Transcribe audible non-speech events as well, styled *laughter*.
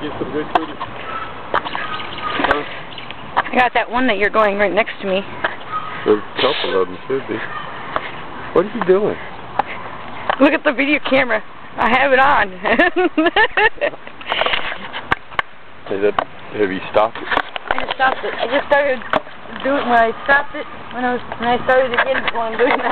Get some good. Huh? I got that one that you're going right next to me. There's a couple of them should be. What are you doing? Look at the video camera. I have it on. *laughs* Is that have you stopped it? I just stopped it. I just started doing when I stopped it when I was when I started again going doing that.